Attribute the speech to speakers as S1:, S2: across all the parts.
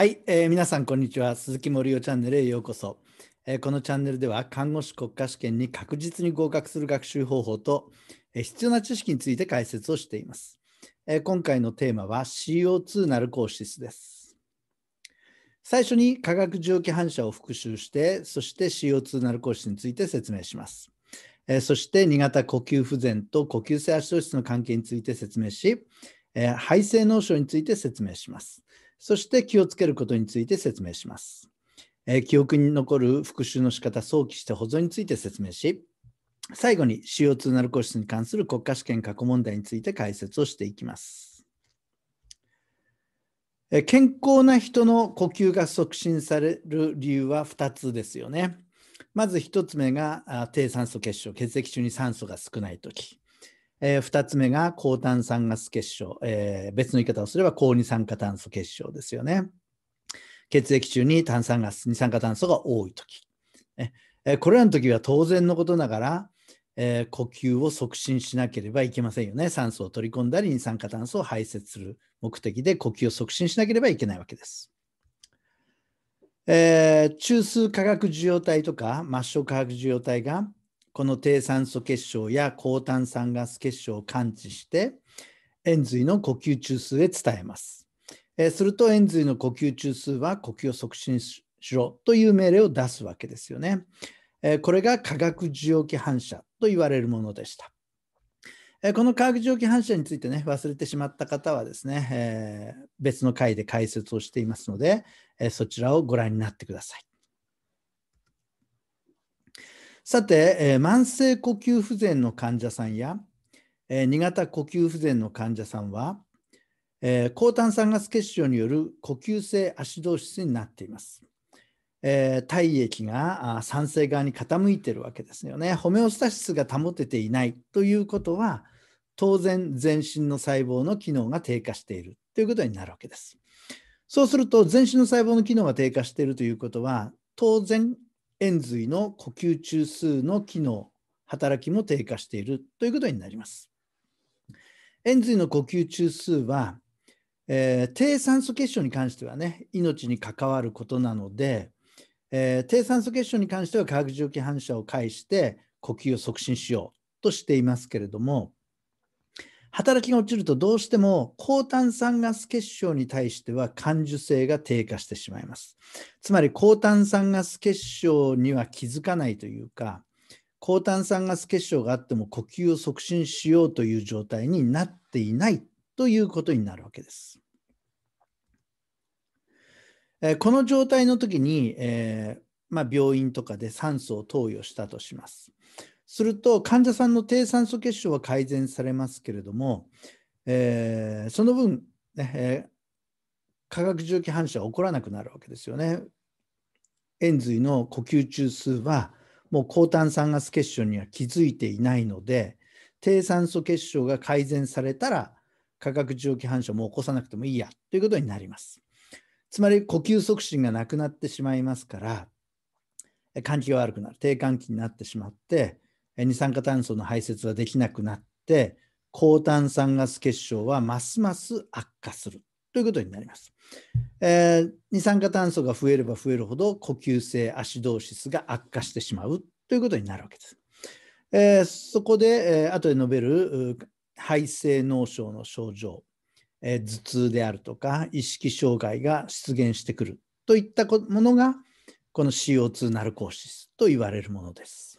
S1: はい、えー、皆さんこんにちは。鈴木森夫チャンネルへようこそ、えー、このチャンネルでは看護師国家試験に確実に合格する学習方法と、えー、必要な知識について解説をしています、えー、今回のテーマは CO2 ナルコーシスです。最初に化学蒸気反射を復習してそして CO2 ナルコーシスについて説明します。えそして2型呼吸不全と呼吸性アシド質の関係について説明し、え肺性脳症について説明します。そして気をつけることについて説明します。え記憶に残る復習の仕方、早期して保存について説明し、最後に CO2 ナルコシスに関する国家試験過去問題について解説をしていきます。え健康な人の呼吸が促進される理由は2つですよね。まず1つ目が低酸素血症、血液中に酸素が少ないとき。えー、2つ目が高炭酸ガス結晶、えー、別の言い方をすれば高二酸化炭素結晶ですよね。血液中に炭酸ガス、二酸化炭素が多いとき。えー、これらの時は当然のことながら、え呼吸を促進しなければいけませんよね。酸素を取り込んだり、二酸化炭素を排泄する目的で呼吸を促進しなければいけないわけです。えー、中枢化学受容体とか末梢化学受容体がこの低酸素結晶や高炭酸ガス結晶を感知して円髄の呼吸中枢へ伝えます。えすると円髄の呼吸中枢は呼吸を促進しろという命令を出すわけですよね。えこれが化学受容器反射と言われるものでした。えこの化学受容器反射についてね、忘れてしまった方はですね、えー、別の回で解説をしていますので、えそちらをご覧になってください。さて、えー、慢性呼吸不全の患者さんや、えー、2型呼吸不全の患者さんは、えー、高炭酸ガス結晶による呼吸性アシドーシスになっています。えー、体液が酸性側に傾いてるわけですよね。ホメオスタシスが保てていないということは、当然全身の細胞の機能が低下しているということになるわけです。そうすると全身の細胞の機能が低下しているということは当然円髄の呼吸中枢の機能、働きも低下しているということになります。円髄の呼吸中枢は、えー、低酸素結晶に関してはね、命に関わることなので、えー、低酸素結晶に関しては化学蒸気反射を介して呼吸を促進しようとしていますけれども、働きが落ちるとどうしても高炭酸ガス結晶に対しては感受性が低下してしまいます。つまり高炭酸ガス結晶には気づかないというか、高炭酸ガス結晶があっても呼吸を促進しようという状態になっていないということになるわけです。えこの状態の時に、えー、まあ、病院とかで酸素を投与したとします。すると患者さんの低酸素血症は改善されますけれども、えー、その分、ねえー、化学重機反射は起こらなくなるわけですよね。円髄の呼吸中枢はもう高炭酸ガス結晶には気づいていないので低酸素結晶が改善されたら化学蒸気反射も起こさなくてもいいやということになります。つまり呼吸促進がなくなってしまいますから換気が悪くなる低換気になってしまって二酸化炭素の排泄はできなくなって高炭酸ガス結晶はますます悪化するということになります。えー、二酸化炭素が増えれば増えるほど呼吸性アシドーシスが悪化してしまうということになるわけです。えー、そこで、えー、後で述べる肺性脳症の症状、え、頭痛であるとか意識障害が出現してくるといったものがこの CO2 ナルコーシスと言われるものです。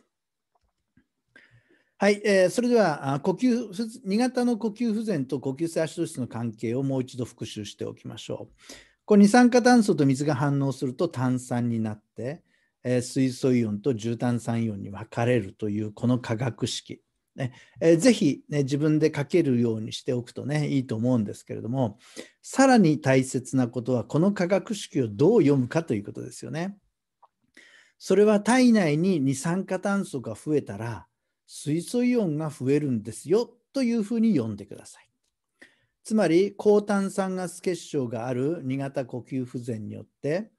S1: はい、えー、それでは呼吸2型の呼吸不全と呼吸性アシド質の関係をもう一度復習しておきましょう。これ二酸化炭素と水が反応すると炭酸になって、えー、水素イオンと重炭酸イオンに分かれるというこの化学式。ねえー、ぜひ、ね、自分で書けるようにしておくとねいいと思うんですけれどもさらに大切なことはこの化学式をどう読むかということですよね。それは体内に二酸化炭素が増えたら水素イオンが増えるんですよというふうに読んでください。つまり高炭酸ガス結晶がある2型呼吸不全によって、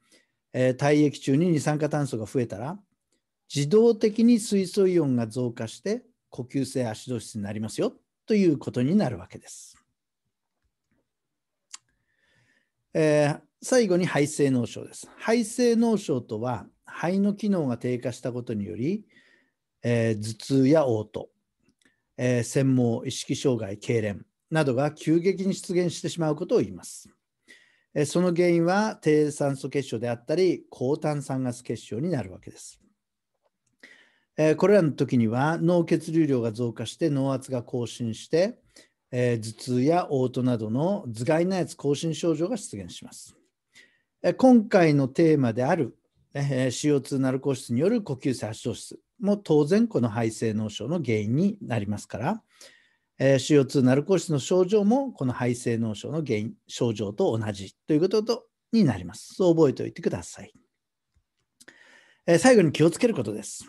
S1: え、体液中に二酸化炭素が増えたら自動的に水素イオンが増加して呼吸性アシド質になりますよということになるわけです。えー、最後に肺性脳症です。肺性脳症とは、肺の機能が低下したことにより、えー、頭痛や嘔吐、えー、専門意識障害、痙攣などが急激に出現してしまうことを言います。えー、その原因は低酸素血症であったり、高炭酸ガス血症になるわけです。えー、これらの時には脳血流量が増加して脳圧が更新して、えー、頭痛や嘔吐などの頭蓋内圧更新症状が出現します。えー、今回のテーマである、えー、CO2 ナルコ質による呼吸性発症質も当然この肺性脳症の原因になりますから、えー、CO2 ナルコ質の症状もこの肺性脳症の原因症状と同じということとになります。そう覚えておいてください。えー、最後に気をつけることです。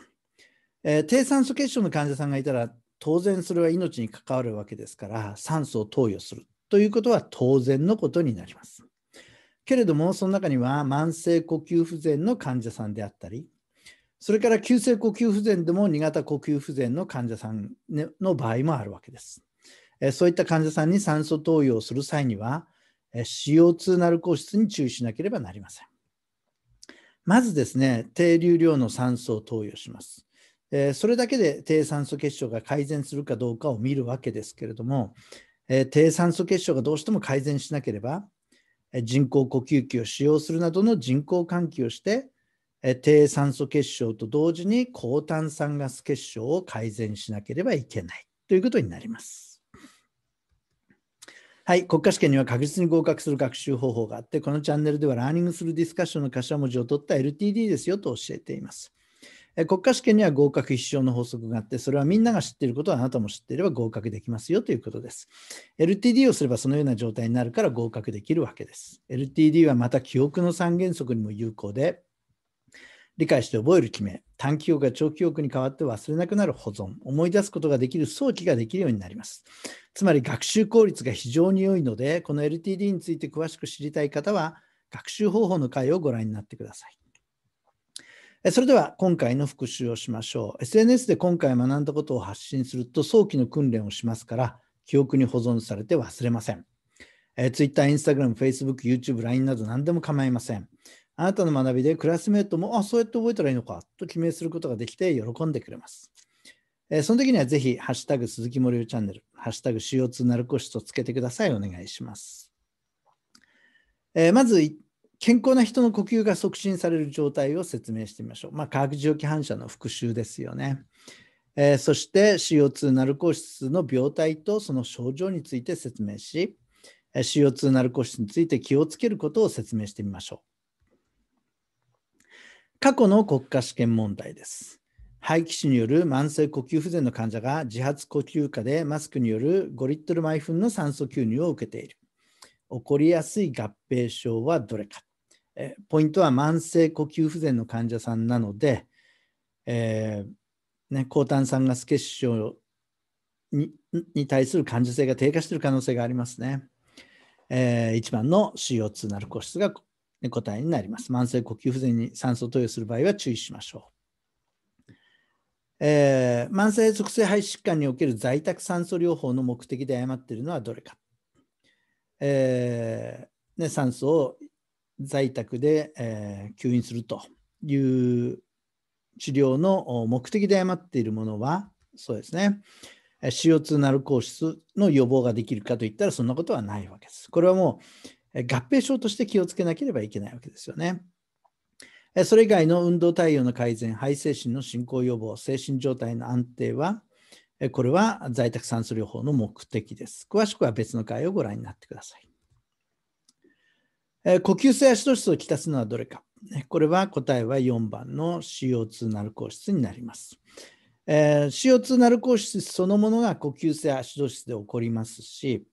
S1: えー、低酸素血症の患者さんがいたら当然それは命に関わるわけですから酸素を投与するということは当然のことになります。けれどもその中には慢性呼吸不全の患者さんであったりそれから急性呼吸不全でも2型呼吸不全の患者さんの場合もあるわけです。そういった患者さんに酸素投与をする際には CO2 ナルコ質に注意しなければなりません。まずですね、低流量の酸素を投与します。それだけで低酸素血症が改善するかどうかを見るわけですけれども、低酸素血症がどうしても改善しなければ、人工呼吸器を使用するなどの人工換気をして、低酸素血症と同時に高炭酸ガス血症を改善しなければいけないということになります。はい、国家試験には確実に合格する学習方法があって、このチャンネルではラーニングするディスカッションの頭文字を取った LTD ですよと教えています。国家試験には合格必勝の法則があって、それはみんなが知っていることはあなたも知っていれば合格できますよということです。LTD をすればそのような状態になるから合格できるわけです。LTD はまた記憶の三原則にも有効で、理解して覚える決め、短記憶が長記憶に変わって忘れなくなる保存、思い出すことができる早期ができるようになります。つまり学習効率が非常に良いので、この LTD について詳しく知りたい方は、学習方法の回をご覧になってください。それでは今回の復習をしましょう。SNS で今回学んだことを発信すると早期の訓練をしますから、記憶に保存されて忘れません。え Twitter、Instagram、Facebook、YouTube、LINE など何でも構いません。あなたの学びでクラスメートも、あ、そうやって覚えたらいいのかと記名することができて喜んでくれます。えその時にはぜひ、ハッシュタグ鈴木森生チャンネル、ハッシュタグ CO2 ナルコシとつけてください。お願いします。えまず健康な人の呼吸が促進される状態を説明してみましょう。まあ、化学蒸気反射の復習ですよね。えー、そして CO2 ナルコ質の病態とその症状について説明し、CO2 ナルコ質について気をつけることを説明してみましょう。過去の国家試験問題です。肺気腫による慢性呼吸不全の患者が自発呼吸下でマスクによる5リットル毎分の酸素吸入を受けている。起こりやすい合併症はどれか。えポイントは慢性呼吸不全の患者さんなので、えー、ね、高炭酸ガス血症にに対する感受性が低下している可能性がありますね。えー、1番の CO2 ナルコ質が答えになります。慢性呼吸不全に酸素投与する場合は注意しましょう。えー、慢性促性肺疾患における在宅酸素療法の目的で誤っているのはどれか。えーね、酸素を在宅で、えー、吸引するという治療の目的で誤っているものは、そうですね、CO2 ナルコー質の予防ができるかといったらそんなことはないわけです。これはもう合併症として気をつけなければいけないわけですよね。それ以外の運動対応の改善、肺精神の進行予防、精神状態の安定は、これは在宅酸素療法の目的です。詳しくは別の回をご覧になってください。呼吸性アシド質をきたすのはどれか。これは答えは4番の CO2 ナルコ質になります。えー、CO2 ナルコ質そのものが呼吸性アシド質で起こりますし、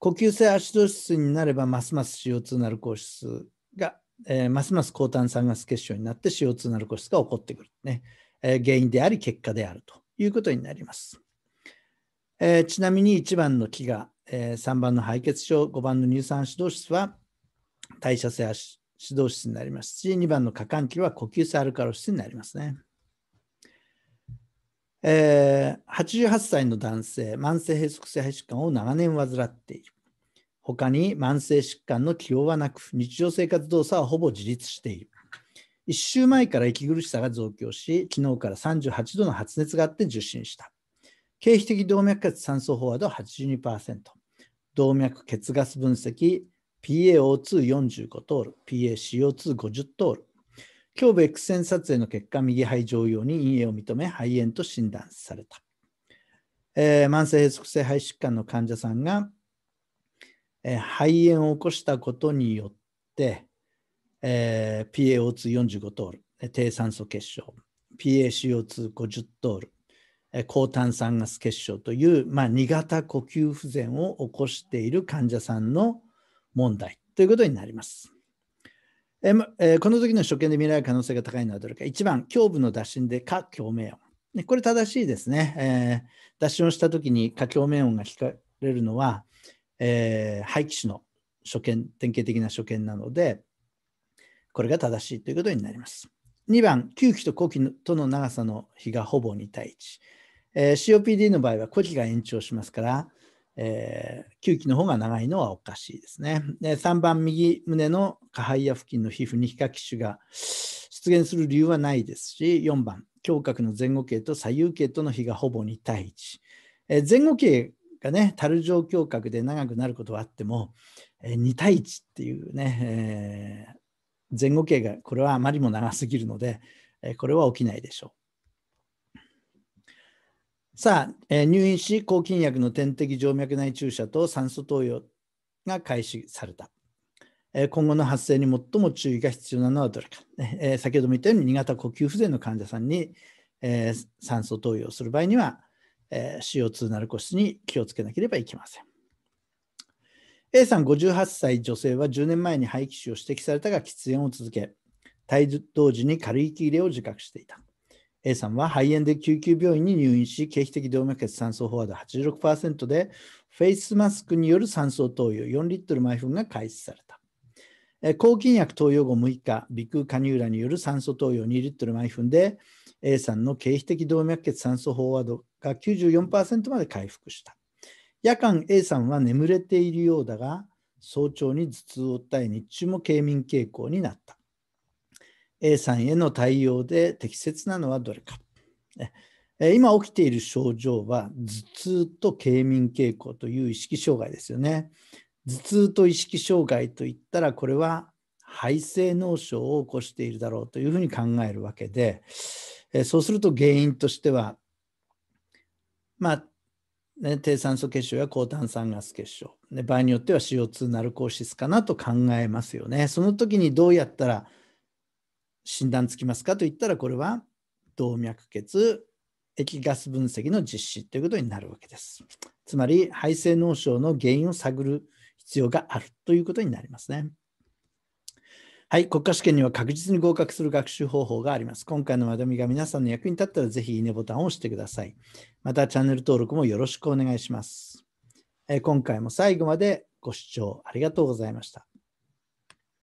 S1: 呼吸性アシド質になればますます CO2 ナルコ質が、えー、ますます高炭酸ガス結晶になって CO2 ナルコ質が起こってくる、ねえー、原因であり結果であるということになります。えー、ちなみに1番の飢餓、えー、3番の敗血症、5番の乳酸アシド質は代謝性指導質になりますし、2番の過換気は呼吸性アルカロ質になりますね。えー、88歳の男性、慢性閉塞性肺疾患を長年患っている。他に慢性疾患の起用はなく、日常生活動作はほぼ自立している。1週前から息苦しさが増強し、昨日から38度の発熱があって受診した。経皮的動脈血酸素飽和度82%、動脈血ガス分析、PaO245 トール、PaCO250 トール、胸部 X 線撮影の結果、右肺上葉に陰影を認め、肺炎と診断された。えー、慢性閉塞性肺疾患の患者さんがえー、肺炎を起こしたことによって、えー、PaO245 トール、低酸素血症、PaCO250 トール、高炭酸ガス血症という、まあ、2型呼吸不全を起こしている患者さんの問題ということになります。えー、この時の所見で見られる可能性が高いのはどれか。1番、胸部の脱診で下共鳴音。これ正しいですね。えー、脱診をした時に下共鳴音が聞かれるのは、えー、廃棄種の所見、典型的な所見なので、これが正しいということになります。2番、吸気と呼気との長さの比がほぼ2対1。えー、COPD の場合は呼気が延長しますから、えー、吸気の方が長いのはおかしいですね。で3番、右胸の下肺や付近の皮膚に皮下気種が出現する理由はないですし、4番、胸郭の前後径と左右径との比がほぼ2対1。えー、前後径がね、樽状胸郭で長くなることはあっても、え2対1っていうね、えー、前後径がこれはあまりも長すぎるので、えこれは起きないでしょう。さあ、え入院し、抗菌薬の点滴静脈内注射と酸素投与が開始された。今後の発生に最も注意が必要なのはどれか。え先ほども言ったように2型呼吸不全の患者さんに、え酸素投与をする場合には、えー、CO2 ナルコ質に気をつけなければいけません。A さん58歳女性は10年前に肺気腫を指摘されたが喫煙を続け、帯同時に軽い息入れを自覚していた。A さんは肺炎で救急病院に入院し、経皮的動脈血酸素飽和度86%で、フェイスマスクによる酸素投与4リットル毎分が開始された。抗菌薬投与後6日、鼻腔カニューラによる酸素投与2リットル毎分で、A さんの経皮的動脈血酸素飽和度が94%まで回復した。夜間 A さんは眠れているようだが、早朝に頭痛を訴え、日中も軽眠傾向になった。A さんへの対応で適切なのはどれか。今起きている症状は頭痛と軽眠傾向という意識障害ですよね。頭痛と意識障害といったらこれは肺性脳症を起こしているだろうというふうに考えるわけで、そうすると原因としてはまあ、ね、低酸素血症や高炭酸ガス血症、ね、場合によっては CO2 ナルコーシスかなと考えますよね。その時にどうやったら診断つきますかといったら、これは動脈血液ガス分析の実施ということになるわけです。つまり、肺性脳症の原因を探る必要があるということになりますね。はい、国家試験には確実に合格する学習方法があります。今回の学びが皆さんの役に立ったら、ぜひいいねボタンを押してください。また、チャンネル登録もよろしくお願いします。え今回も最後までご視聴ありがとうございました。